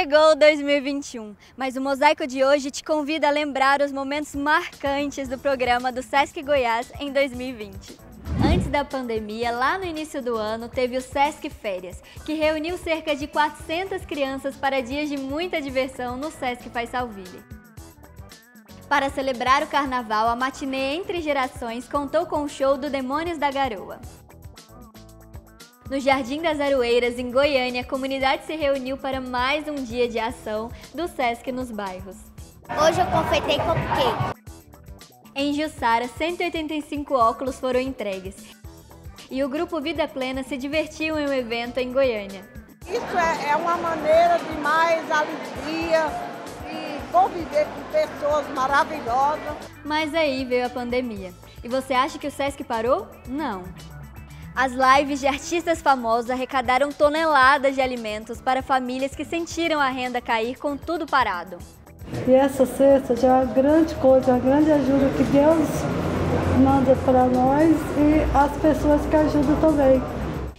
Chegou 2021, mas o Mosaico de hoje te convida a lembrar os momentos marcantes do programa do Sesc Goiás em 2020. Antes da pandemia, lá no início do ano, teve o Sesc Férias, que reuniu cerca de 400 crianças para dias de muita diversão no Sesc Faisalville. Para celebrar o carnaval, a matinê Entre Gerações contou com o show do Demônios da Garoa. No Jardim das Aroeiras, em Goiânia, a comunidade se reuniu para mais um dia de ação do SESC nos bairros. Hoje eu confeitei cupcake. Em Jussara, 185 óculos foram entregues. E o grupo Vida Plena se divertiu em um evento em Goiânia. Isso é, é uma maneira de mais alegria e conviver com pessoas maravilhosas. Mas aí veio a pandemia. E você acha que o SESC parou? Não. As lives de artistas famosos arrecadaram toneladas de alimentos para famílias que sentiram a renda cair com tudo parado. E essa cesta já é uma grande coisa, uma grande ajuda que Deus manda para nós e as pessoas que ajudam também.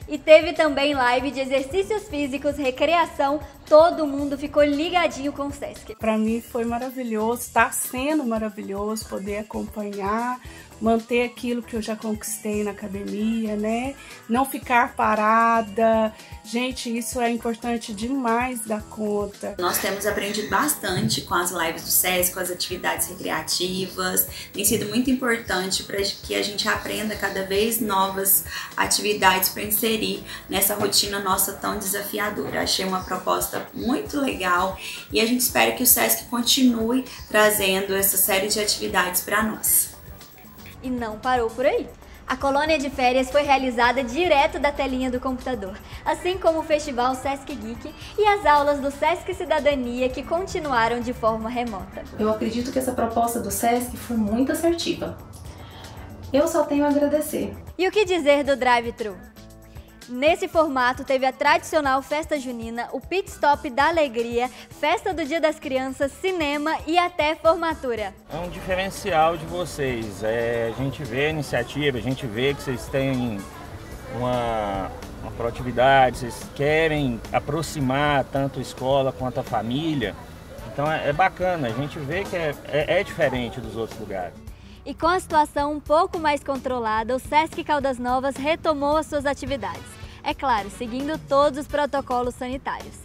E teve também live de exercícios físicos, recreação, todo mundo ficou ligadinho com o Sesc. Para mim foi maravilhoso, está sendo maravilhoso poder acompanhar, manter aquilo que eu já conquistei na academia, né? Não ficar parada. Gente, isso é importante demais da conta. Nós temos aprendido bastante com as lives do SESC, com as atividades recreativas. Tem sido muito importante para que a gente aprenda cada vez novas atividades para inserir nessa rotina nossa tão desafiadora. Achei uma proposta muito legal e a gente espera que o SESC continue trazendo essa série de atividades para nós. E não parou por aí. A colônia de férias foi realizada direto da telinha do computador, assim como o festival Sesc Geek e as aulas do Sesc Cidadania que continuaram de forma remota. Eu acredito que essa proposta do Sesc foi muito assertiva. Eu só tenho a agradecer. E o que dizer do drive-thru? Nesse formato teve a tradicional festa junina, o pit stop da alegria, festa do Dia das Crianças, cinema e até formatura. É um diferencial de vocês. É, a gente vê a iniciativa, a gente vê que vocês têm uma, uma proatividade, vocês querem aproximar tanto a escola quanto a família. Então é, é bacana, a gente vê que é, é, é diferente dos outros lugares. E com a situação um pouco mais controlada, o Sesc Caldas Novas retomou as suas atividades é claro, seguindo todos os protocolos sanitários.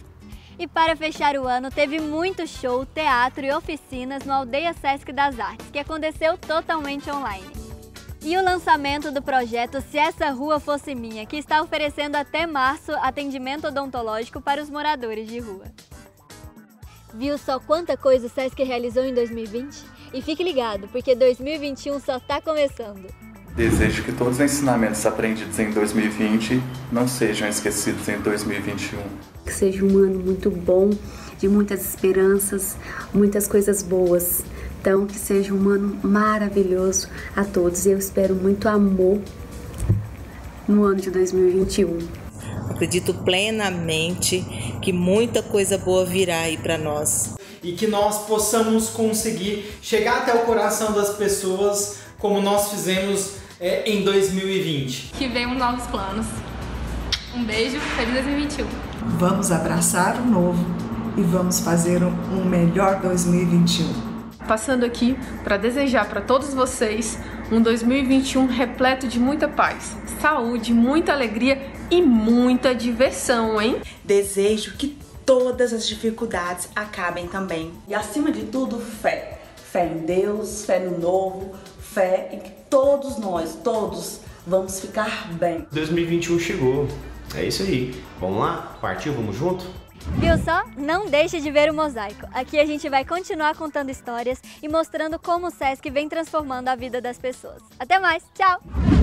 E para fechar o ano, teve muito show, teatro e oficinas no Aldeia Sesc das Artes, que aconteceu totalmente online. E o lançamento do projeto Se Essa Rua Fosse Minha, que está oferecendo até março atendimento odontológico para os moradores de rua. Viu só quanta coisa o Sesc realizou em 2020? E fique ligado, porque 2021 só está começando. Desejo que todos os ensinamentos aprendidos em 2020 não sejam esquecidos em 2021. Que seja um ano muito bom, de muitas esperanças, muitas coisas boas. Então, que seja um ano maravilhoso a todos. Eu espero muito amor no ano de 2021. Acredito plenamente que muita coisa boa virá aí para nós. E que nós possamos conseguir chegar até o coração das pessoas como nós fizemos é, em 2020. Que venham novos planos. Um beijo, feliz 2021. Vamos abraçar o novo e vamos fazer um melhor 2021. Passando aqui para desejar para todos vocês um 2021 repleto de muita paz, saúde, muita alegria e muita diversão, hein? Desejo que todas as dificuldades acabem também. E acima de tudo, fé. Fé em Deus, fé no novo, fé em que todos nós, todos, vamos ficar bem. 2021 chegou. É isso aí. Vamos lá? Partiu? Vamos junto? Viu só? Não deixe de ver o Mosaico. Aqui a gente vai continuar contando histórias e mostrando como o Sesc vem transformando a vida das pessoas. Até mais, tchau!